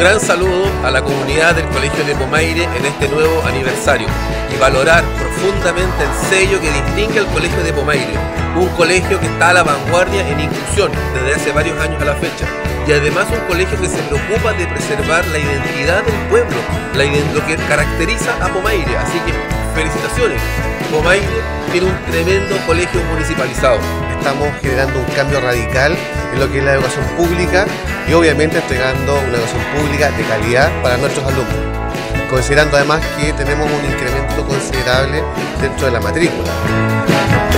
gran saludo a la comunidad del Colegio de Pomaire en este nuevo aniversario y valorar profundamente el sello que distingue al Colegio de Pomaire, un colegio que está a la vanguardia en inclusión desde hace varios años a la fecha y además un colegio que se preocupa de preservar la identidad del pueblo, lo que caracteriza a Pomaire. Así que felicitaciones. Pomaire tiene un tremendo colegio municipalizado. Estamos generando un cambio radical en lo que es la educación pública y obviamente entregando una educación pública de calidad para nuestros alumnos, considerando además que tenemos un incremento considerable dentro de la matrícula.